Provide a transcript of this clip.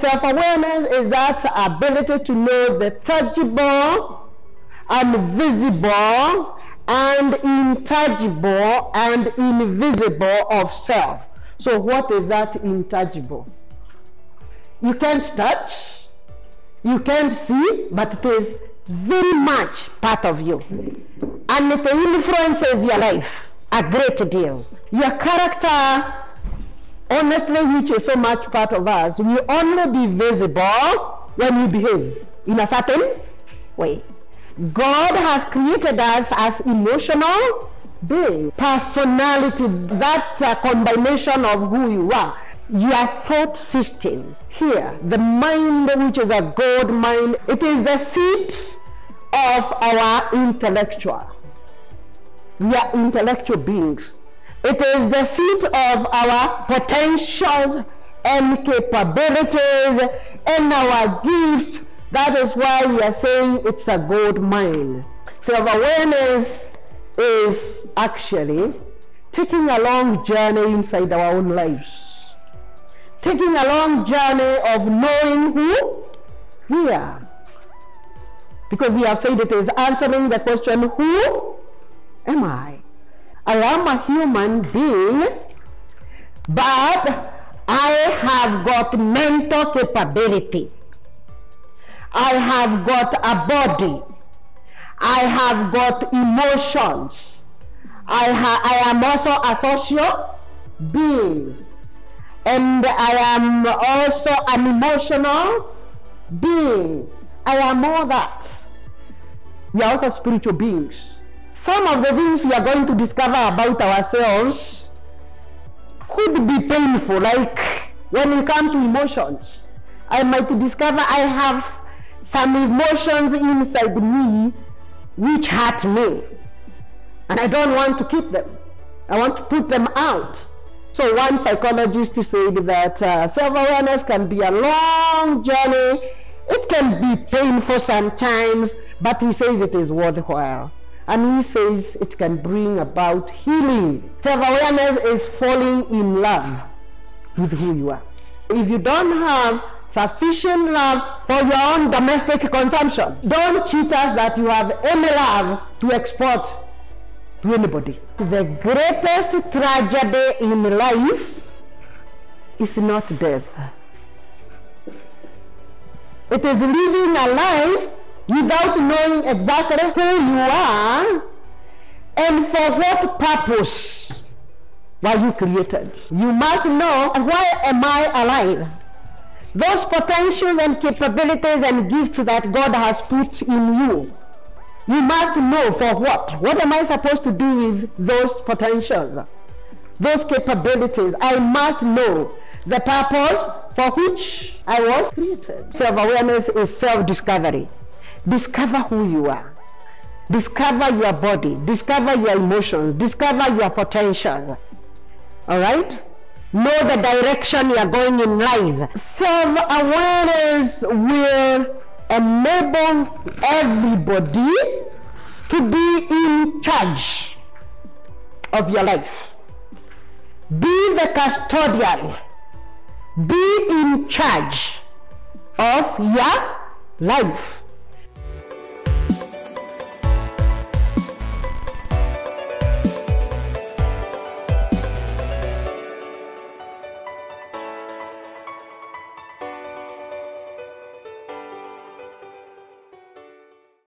Self-awareness is that ability to know the tangible and visible and intangible and invisible of self. So what is that intangible? You can't touch, you can't see, but it is very much part of you. And it influences your life a great deal. Your character, honestly, which is so much part of us, will only be visible when you behave in a certain way. God has created us as emotional beings. Personality, that uh, combination of who you are. Your thought system here, the mind which is a God mind, it is the seat of our intellectual. We are intellectual beings. It is the seat of our potentials and capabilities and our gifts. That is why we are saying it's a gold mine. Self-awareness is actually taking a long journey inside our own lives. Taking a long journey of knowing who we are. Because we have said it is answering the question, who am I? I am a human being, but I have got mental capability. I have got a body. I have got emotions. I, ha- I am also a social being. And I am also an emotional being. I am all that. We are also spiritual beings. Some of the things we are going to discover about ourselves could be painful, like when we come to emotions. I might discover I have some emotions inside me which hurt me. And I don't want to keep them. I want to put them out. So one psychologist said that uh, self-awareness can be a long journey. It can be painful sometimes, but he says it is worthwhile. And he says it can bring about healing. Self-awareness is falling in love with who you are. If you don't have sufficient love for your own domestic consumption, don't cheat us that you have any love to export to anybody. The greatest tragedy in life is not death. It is living a life without knowing exactly who you are and for what purpose were you created. You must know why am I alive? Those potentials and capabilities and gifts that God has put in you. You must know for what. What am I supposed to do with those potentials? Those capabilities. I must know the purpose for which I was created. Self-awareness is self-discovery. Discover who you are. Discover your body. Discover your emotions. Discover your potential. All right? Know the direction you are going in life. Self-awareness will enable everybody to be in charge of your life. Be the custodian. Be in charge of your life.